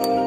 you